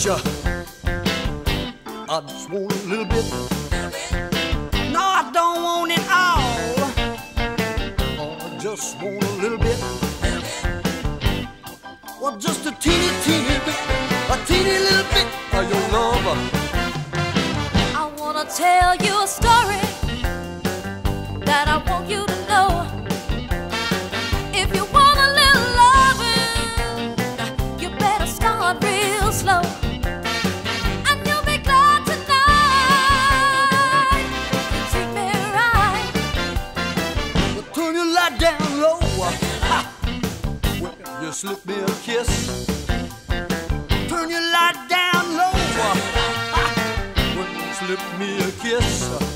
pressure. I just want a little bit. No, I don't want it all. I just want a little bit. Well, just a teeny, teeny bit, a teeny little bit of your love. I wanna tell you. Light down low. Well, you slip me a kiss. Turn your light down low. Well, slip me a kiss.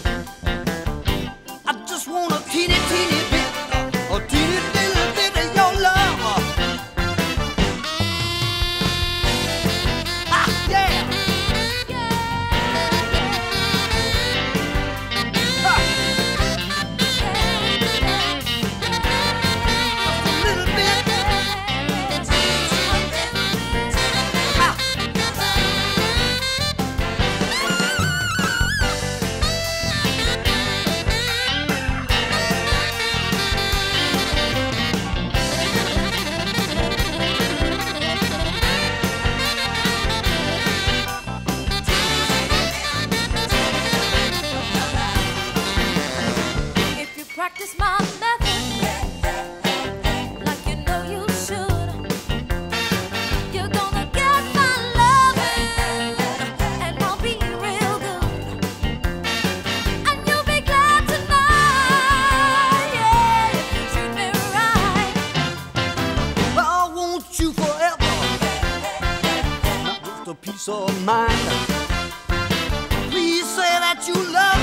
peace of mind. Please say that you love.